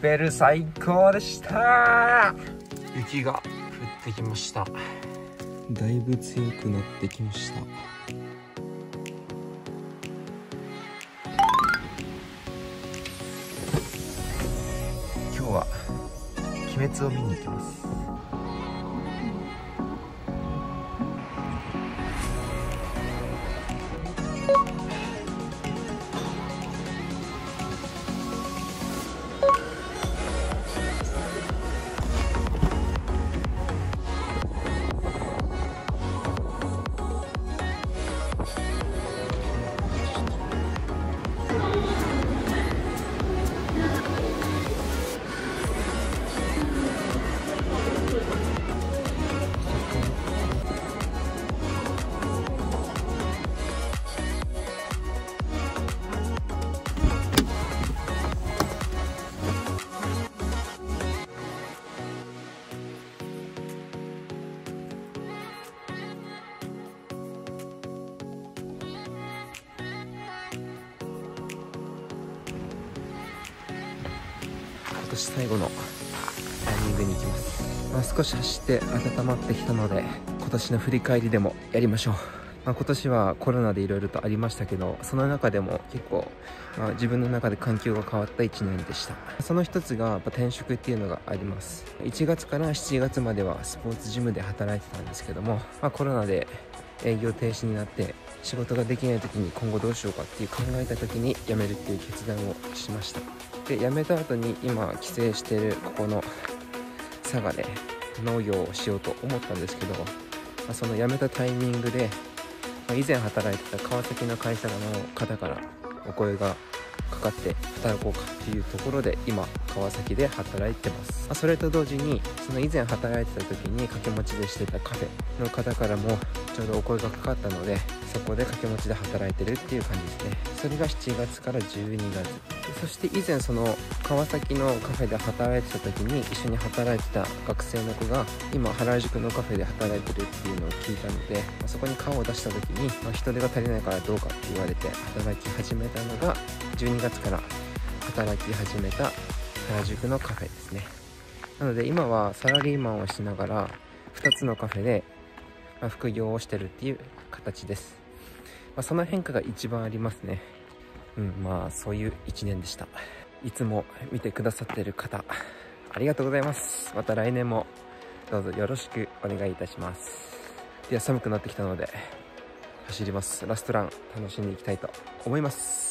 ペル最高でした。雪が降ってきました。だいぶ強くなってきました。今日は鬼滅を見に行きます最後のランニングに行きます、まあ、少し走って温まってきたので今年の振り返りでもやりましょう、まあ、今年はコロナでいろいろとありましたけどその中でも結構、まあ、自分の中で環境が変わった1年でした。その一つがやっぱ転職っていうのがあります。1月から7月まではスポーツジムで働いてたんですけども、まあ、コロナで営業停止になって仕事ができない時に今後どうしようかっていう考えた時に辞めるっていう決断をしました。で辞めた後に今帰省してるここの佐賀で農業をしようと思ったんですけど、まあ、その辞めたタイミングで、まあ以前働いてた川崎の会社の方からお声がかかって働こうかっていうところで今川崎で働いてます、まあそれと同時にその以前働いてた時に掛け持ちでしてたカフェの方からもちょうどお声がかかったのでそこで掛け持ちで働いてるっていう感じですね。それが7月から12月。そして以前その川崎のカフェで働いてた時に一緒に働いてた学生の子が今原宿のカフェで働いてるっていうのを聞いたので、まそこに顔を出した時に、ま人手が足りないからどうかって言われて働き始めたのが12月から働き始めた原宿のカフェですね。なので今はサラリーマンをしながら2つのカフェで、副業をしてるっていう形です、まあその変化が一番ありますね。うんまあそういう1年でした。いつも見てくださってる方ありがとうございます。また来年もどうぞよろしくお願いいたします。では寒くなってきたので走ります。ラストラン楽しんでいきたいと思います。